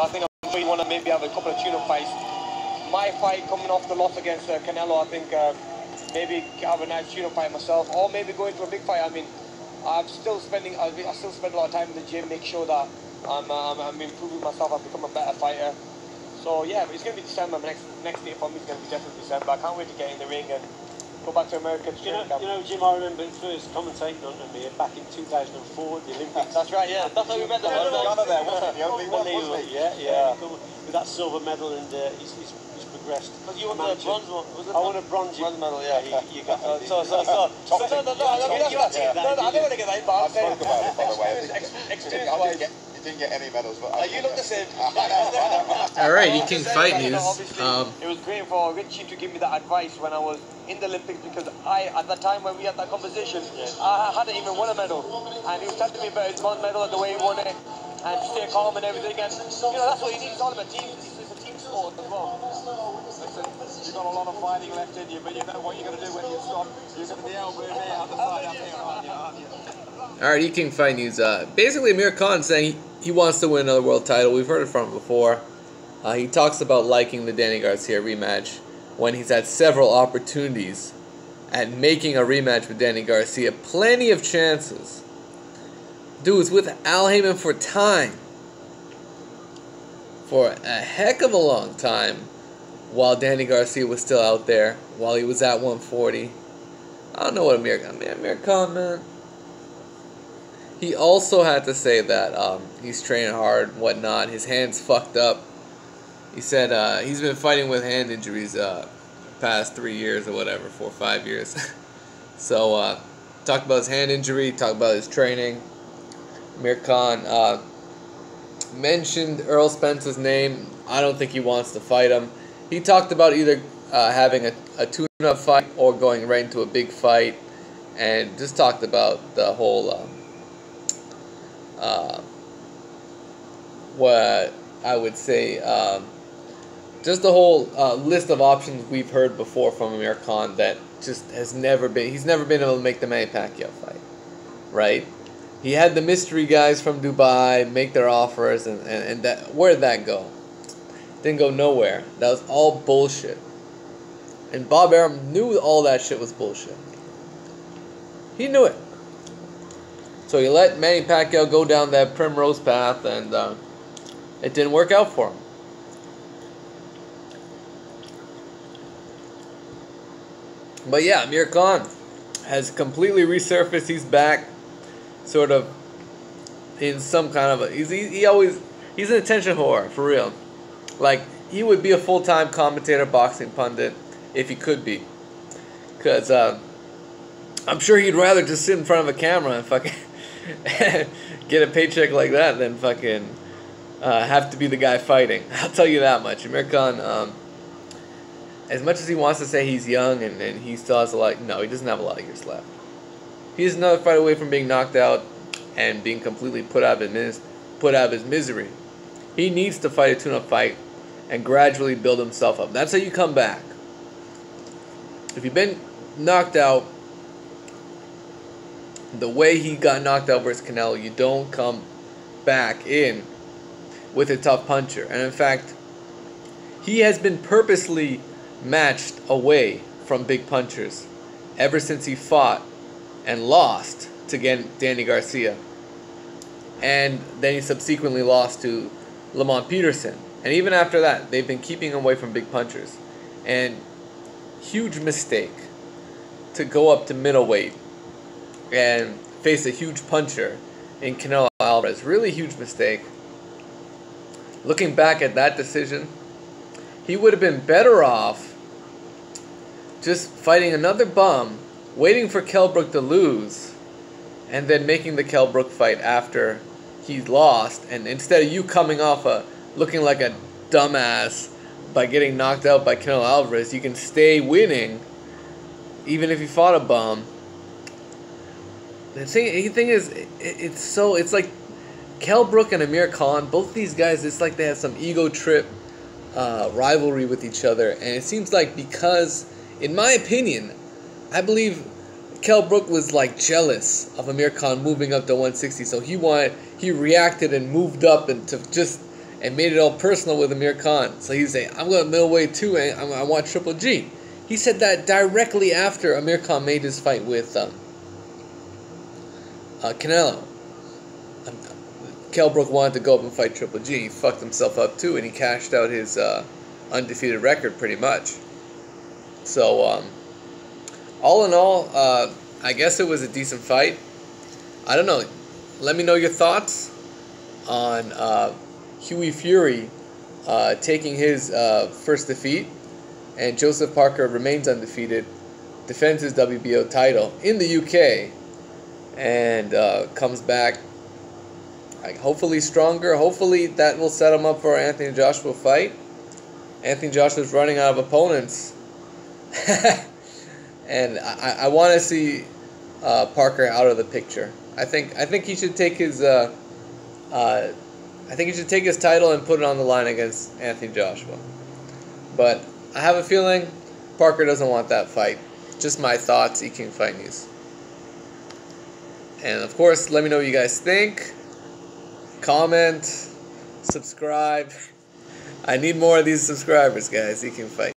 I think I'm really want to maybe have a couple of tune-up fights. My fight coming off the loss against uh, Canelo, I think uh, maybe have a nice tune-up fight myself, or maybe go into a big fight. I mean, I'm still spending, I still spend a lot of time in the gym, make sure that I'm, uh, I'm, I'm improving myself, I've become a better fighter. So yeah, it's going to be December. Next next date for me is going to be definitely December. I can't wait to get in the ring and go back to America. You know, you know, Jim, I remember first commentating on me back in 2004 at the Olympics. That's right, yeah. That's how we met the Ghana there, wasn't he? The only one, wasn't he? yeah, yeah. With that silver medal and uh, he's, he's, he's progressed. But you won the bronze one, was it? I won a bronze, Bronze medal, yeah. You, you got Uh, so, so, so, so, no, no, no, I mean, You that's take no, no, I didn't don't want to get that in, but I I'm saying, spoke about it, by the way. I experience, didn't ex- get, I experience-wise, didn't get, you didn't get any medals, but uh, you look the same. All right, you can fight that, you news. Um, it was great for Richie to give me that advice when I was in the Olympics because I, at the time when we had that conversation, I hadn't even won a medal, and he was telling me about his bronze medal and the way he won it, and stay calm and everything, and you know that's what you need. It's all about team. It's, it's a team sport as well. Listen, you've got a lot of fighting left in you, but you know what you're going to do when you stop. You're going to be elbowing me out the side up here, aren't you? Aren't you? All right, you can fight news. Uh, basically, Amir Khan saying he, he wants to win another world title. We've heard it from him before. Uh, he talks about liking the Danny Garcia rematch when he's had several opportunities at making a rematch with Danny Garcia. Plenty of chances. Dude was with Al Haymon for time. For a heck of a long time. While Danny Garcia was still out there. While he was at 140. I don't know what Amir man. Amir Khan, man. He also had to say that um, he's training hard, and whatnot. His hands fucked up. He said uh, he's been fighting with hand injuries uh, past three years or whatever, four or five years. so uh, talked about his hand injury, talked about his training. Amir Khan uh, mentioned Errol Spence's name. I don't think he wants to fight him. He talked about either uh, having a, a tune-up fight or going right into a big fight, and just talked about the whole. Um, uh, what I would say, um, just the whole uh, list of options we've heard before from Amir Khan that just has never been, he's never been able to make the Manny Pacquiao fight, right? He had the mystery guys from Dubai make their offers, and, and, and that where did that go? Didn't go nowhere. That was all bullshit. And Bob Arum knew all that shit was bullshit. He knew it. So he let Manny Pacquiao go down that primrose path, and uh, it didn't work out for him. But yeah, Amir Khan has completely resurfaced. He's back, sort of in some kind of a. He's, he, he always he's an attention whore for real. Like he would be a full time commentator, boxing pundit, if he could be, because uh, I'm sure he'd rather just sit in front of a camera and fucking get a paycheck like that than fucking uh, have to be the guy fighting. I'll tell you that much. Amir Khan, um, as much as he wants to say he's young and, and he still has a lot, no, he doesn't have a lot of years left. He's another fight away from being knocked out and being completely put out of his, put out of his misery. He needs to fight a tune-up fight and gradually build himself up. That's how you come back. If you've been knocked out the way he got knocked out versus Canelo, you don't come back in with a tough puncher. And in fact, he has been purposely matched away from big punchers ever since he fought and lost to Danny Garcia. And then he subsequently lost to Lamont Peterson. And even after that, they've been keeping him away from big punchers. And huge mistake to go up to middleweight and face a huge puncher in Canelo Alvarez. Really huge mistake. Looking back at that decision, he would have been better off just fighting another bum, waiting for Kell Brook to lose, and then making the Kell Brook fight after he lost. And instead of you coming off a looking like a dumbass by getting knocked out by Canelo Alvarez, you can stay winning, even if you fought a bum. The thing, the thing is, it, it's so it's like Kell Brook and Amir Khan. Both these guys, it's like they have some ego trip uh, rivalry with each other, and it seems like because, in my opinion, I believe Kell Brook was like jealous of Amir Khan moving up to 160, so he wanted he reacted and moved up and to just and made it all personal with Amir Khan. So he was saying, I'm going to middleweight too, and I want Triple G. He said that directly after Amir Khan made his fight with um, uh, Canelo. Um, Kell Brook wanted to go up and fight Triple G. He fucked himself up too, and he cashed out his uh, undefeated record pretty much. So, um, all in all, uh, I guess it was a decent fight. I don't know. Let me know your thoughts on uh, Hughie Fury uh, taking his uh, first defeat, and Joseph Parker remains undefeated, defends his WBO title in the UK, and uh, comes back like, hopefully stronger. Hopefully that will set him up for Anthony Joshua fight. Anthony Joshua's running out of opponents. and I, I want to see uh, Parker out of the picture. I think I think he should take his uh, uh, I think he should take his title and put it on the line against Anthony Joshua. But I have a feeling Parker doesn't want that fight. Just my thoughts, E King Fight News. And of course, let me know what you guys think. Comment, subscribe. I need more of these subscribers, guys. You can fight.